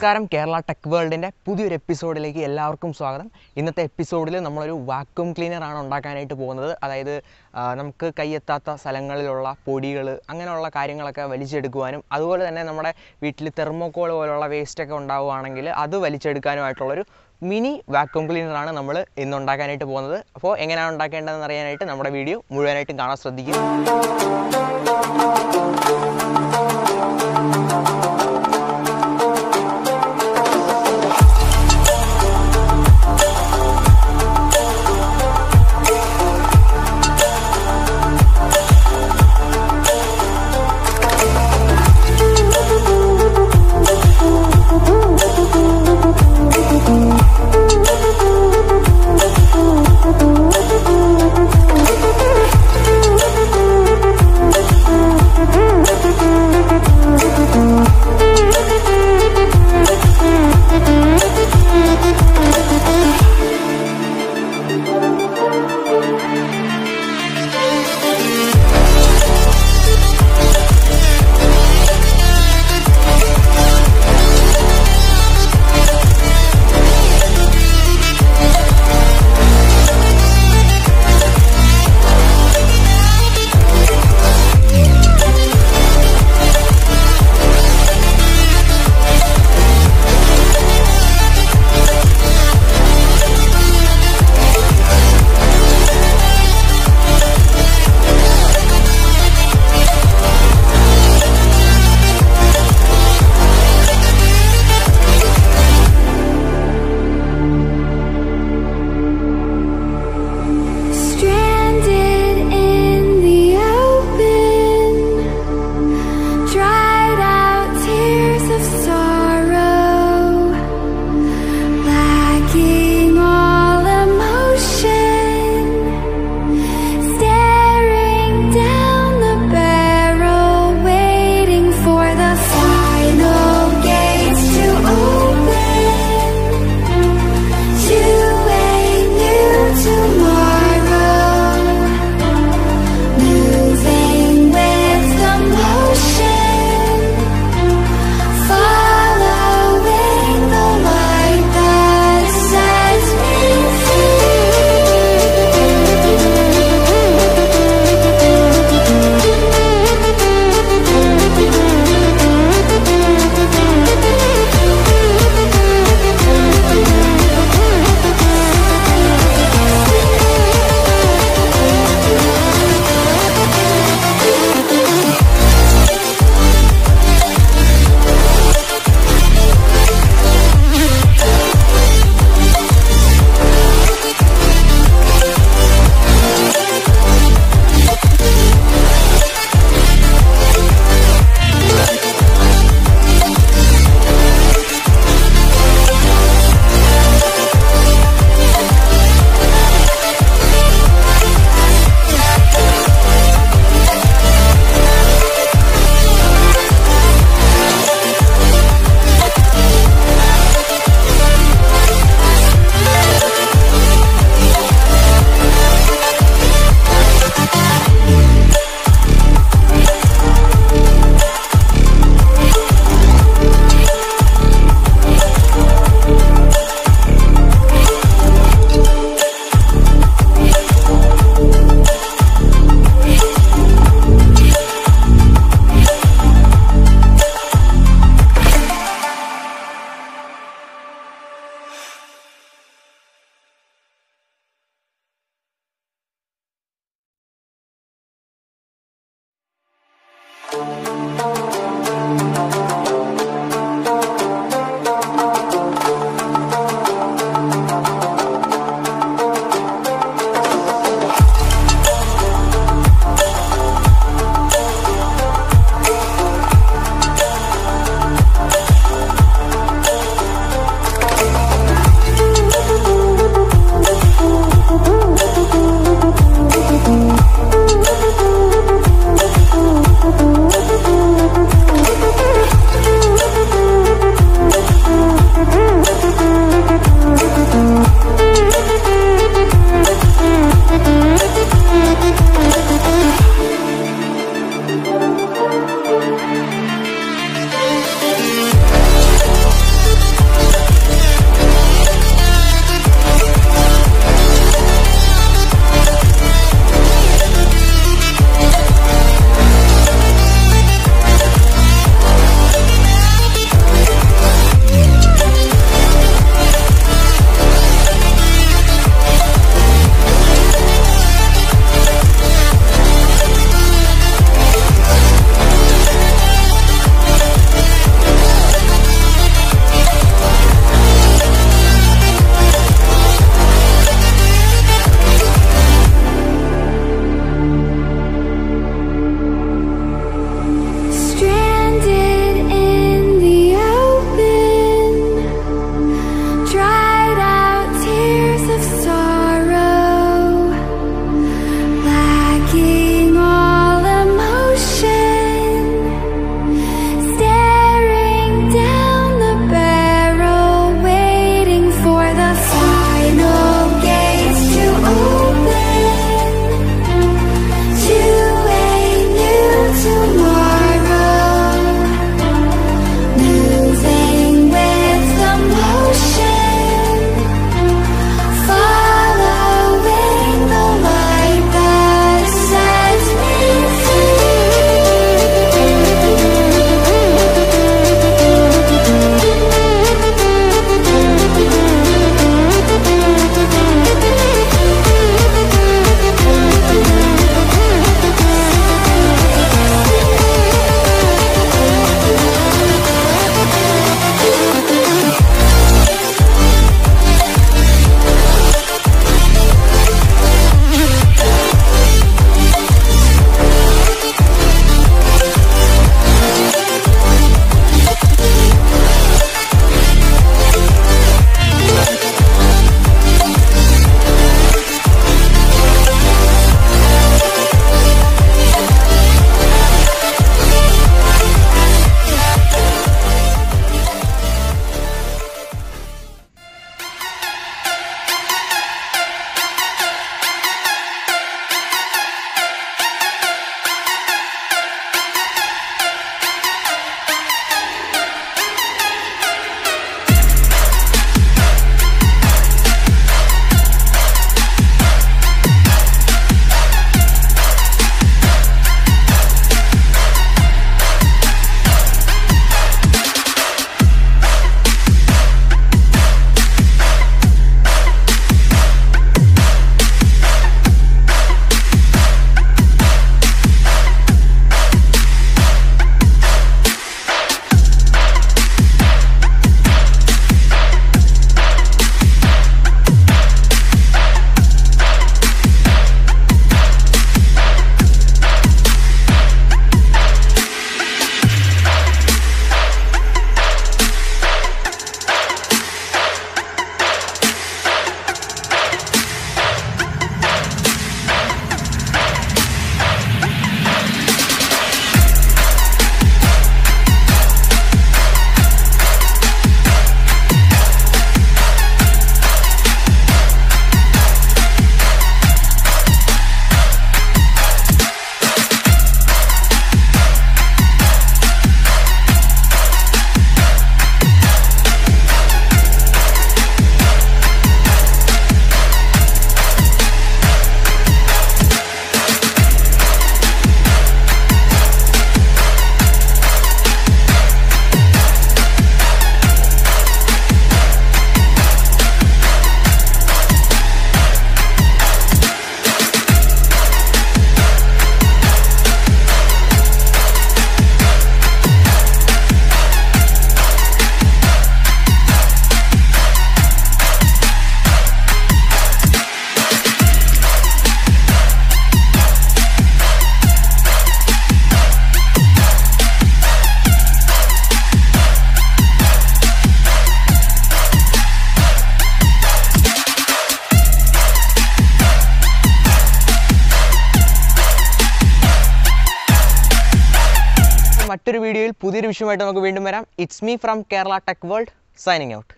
നമസ്കാരം. കേരള ടെക് വേൾഡിന്റെ പുതിയൊരു എപ്പിസോഡിലേക്ക് എല്ലാവർക്കും സ്വാഗതം. ഇന്നത്തെ എപ്പിസോഡിൽ നമ്മളൊരു വാക്വം ക്ലീനറാണ് ഉണ്ടാക്കാനായിട്ട് പോകുന്നത്. അതായത് നമുക്ക് കൈയെത്താത്ത സ്ഥലങ്ങളിലുള്ള പൊടികൾ അങ്ങനെയുള്ള കാര്യങ്ങളൊക്കെ വലിച്ചെടുക്കുവാനും അതുപോലെ തന്നെ നമ്മുടെ വീട്ടിൽ തെർമോക്കോൾ പോലുള്ള വേസ്റ്റൊക്കെ ഉണ്ടാവുകയാണെങ്കിൽ അത് വലിച്ചെടുക്കാനുമായിട്ടുള്ളൊരു മിനി വാക്യൂം ക്ലീനറാണ് നമ്മൾ ഇന്ന് ഉണ്ടാക്കാനായിട്ട് പോകുന്നത്. അപ്പോൾ എങ്ങനെയാണ് ഉണ്ടാക്കേണ്ടതെന്ന് അറിയാനായിട്ട് നമ്മുടെ വീഡിയോ മുഴുവനായിട്ടും കാണാൻ ശ്രദ്ധിക്കും വീഡിയോയിൽ പുതിയൊരു വിഷയമായിട്ട് നമുക്ക് വീണ്ടും വരാം. It's me from Kerala tech world signing out